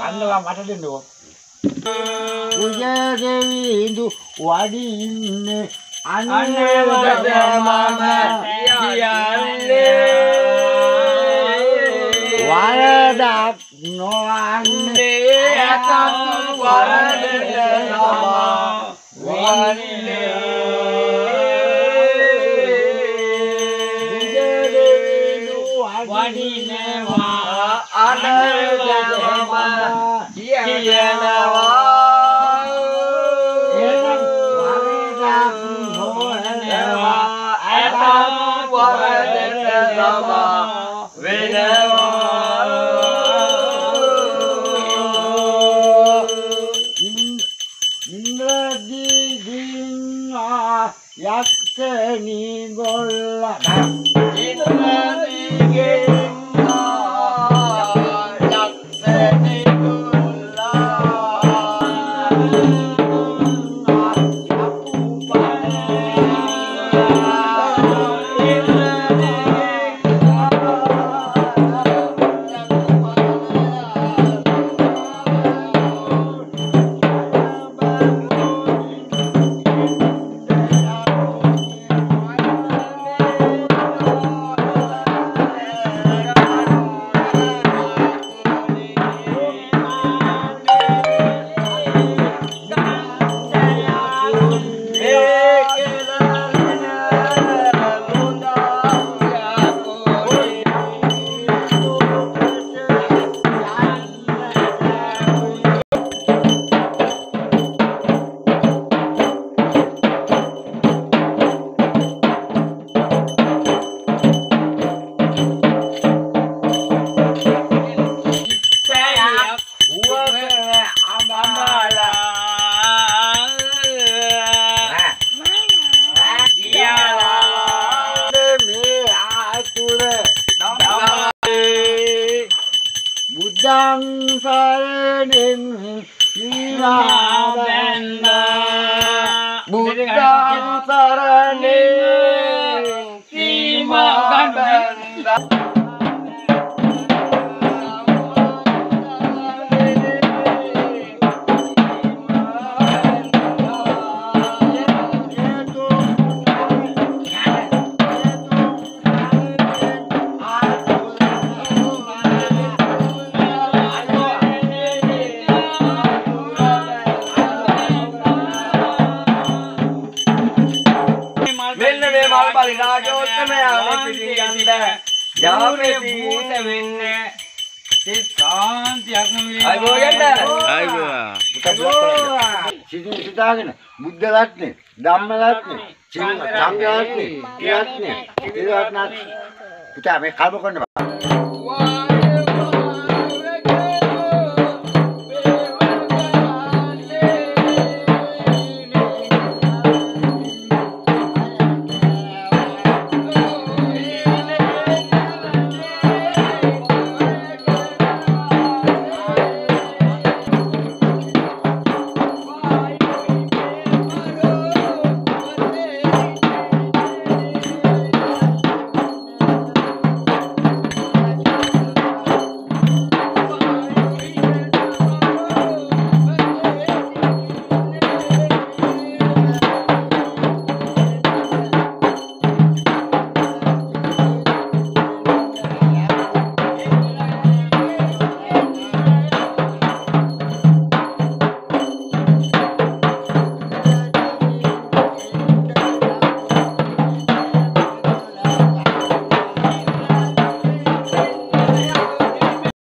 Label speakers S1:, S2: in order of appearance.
S1: මන්දලා මට දෙන්නකෝ. උදේවිඳු වඩි ඉන්නේ අනවද මම කියන්නේ වරදක් නොවන්නේ ඇතම් වරදට සමා වඩිනවා ಅಡಿನವಾ ಅನರ್ಗವ ಕಿಯನವಾ ಯಾಕೆ ನೀ ಗೊಳ್ಳ சித்தம் சரணின் புத்தம் சரணி
S2: சீமகண்ட මේ මල් බලි රාජෝත්තමයා පිටියන්ද යාමේ භූත වෙන්නේ
S1: සිතින් සිතාගෙන බුද්ධ රත්නේ ධම්ම රත්නේ සංඝ රත්නේ රත්නේ ඒ රත්නත් පුතා මේ කල්ප කරන්න